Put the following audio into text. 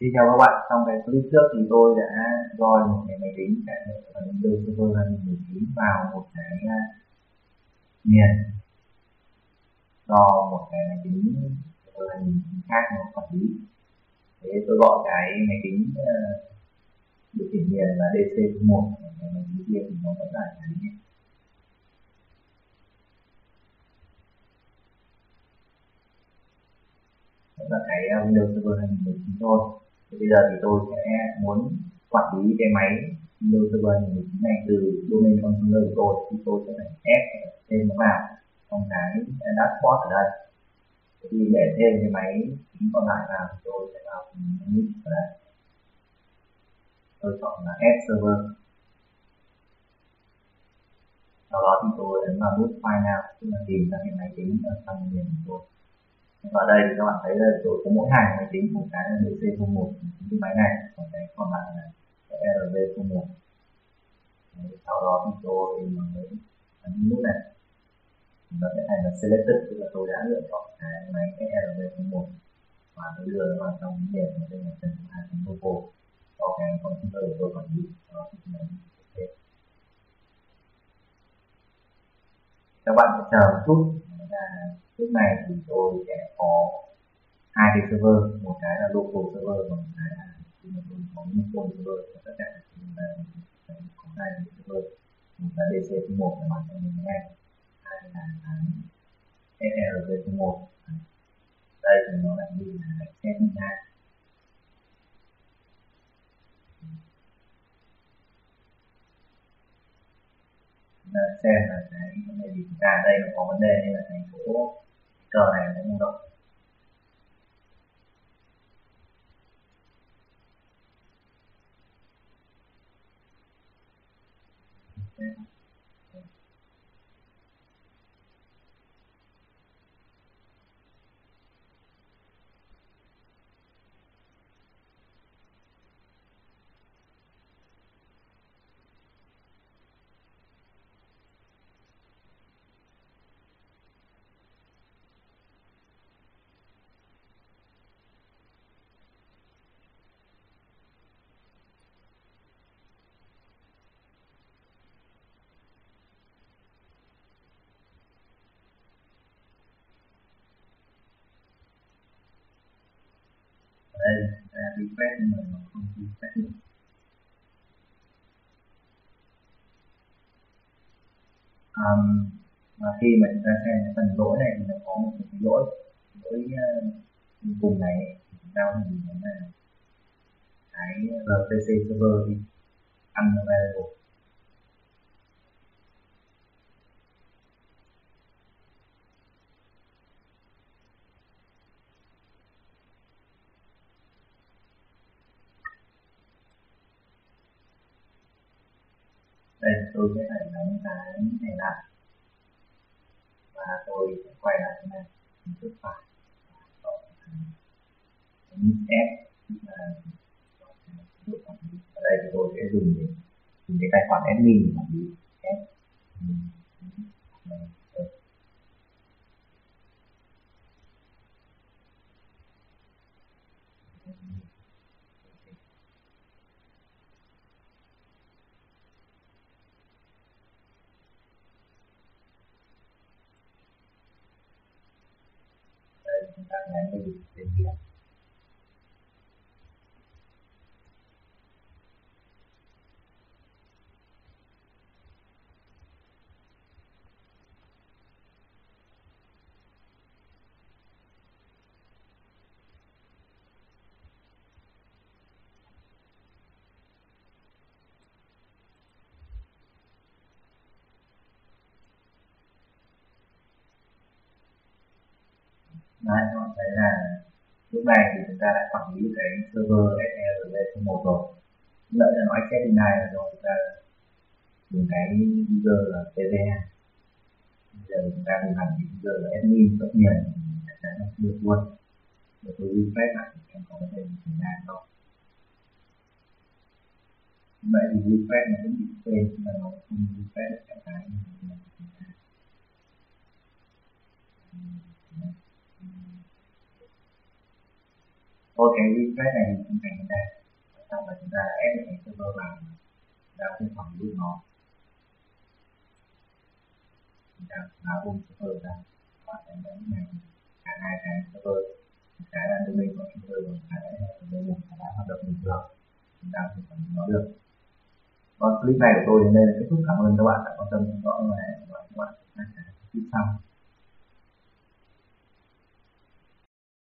Xin chào các bạn, trong cái clip trước thì tôi đã roi một cái máy tính tại Windows Server 2019 vào một cái à, miền. Do một cái máy tính Server 2019 khác nó quản lý. Thế tôi gọi cái máy tính à, điều khiển miền là DC một. Cái máy tính kia thì nó vẫn là cái là cái Windows Server 2019 thôi thì bây giờ thì tôi sẽ muốn quản lý cái máy Windows Server này từ domain controller của tôi. Thì tôi sẽ phải ép thêm nó vào trong cái dashboard ở đây. Thì để thêm cái máy chính còn lại vào thì tôi sẽ vào menu ở đây. Tôi chọn là add server. Sau đó thì tôi ấn vào nút file nào tức là tìm ra cái máy tính ở trong miền của tôi và đây thì các bạn thấy là tôi có mỗi hàng máy tính, một cái là DC01 cái máy này, còn cái còn lại là cái RV01 sau đó thì tôi mới ấn nút này. Và cái này là selected, tức là tôi đã lựa chọn cái máy cái RV01 và tôi đưa nó vào trong điểm mà đây là phần hai phần logo. Cho cái con computer của tôi quản lý đó thì mình các bạn chờ một chút lúc này thì tôi sẽ có hai cái server, một cái là local server và một cái là khi mà tôi có local server và tất cả chúng ta có hai cái server, một là dc 1 là bản thân mình nghe hai là cái srv 1 đây thì nó lại như là access hai xem là cái vấn đề gì chúng ta đây nó có vấn đề nên là thành phố cờ này nó ngu động you ta đi quét nhưng mà nó không đi quét được. Um, và khi mà chúng ta xem cái phần lỗi này thì nó có một cái lỗi. Lỗi ờ, uh, vùng này thì chúng ta nhìn thấy là cái ờ, RPC server đi unavailable đây tôi sẽ phải đánh cái này lại và tôi sẽ quay lại cái này hình thức phải F ở đây thì tôi sẽ dùng để dùng cái tài khoản admin để quản lý F chúng ta nhấn Đấy, các bạn thấy là lúc này thì chúng ta đã quản lý cái server SLV01 rồi. Lợi là nói access này là rồi chúng ta dùng cái user là TVA bây giờ chúng ta dùng hẳn cái user là admin tất nhiên chắc được luôn. Để tôi refresh lại em có thể đề gì xảy ra không vậy thì refresh nó cũng bị quên mà nó không refresh được cả cái thôi, cái cái này thì không thành vấn xong là chúng ta ép cái server vào ra cái phòng lúc nó? Chúng ta báo vùng server ra. Và cái này cả hai cái server cái là domain của server và cái là domain đã hoạt động bình thường. Chúng ta có thể nó được. Còn clip này của tôi đến đây là kết thúc. Cảm ơn các bạn đã quan tâm theo dõi và hẹn gặp lại các bạn Hãy subscribe cho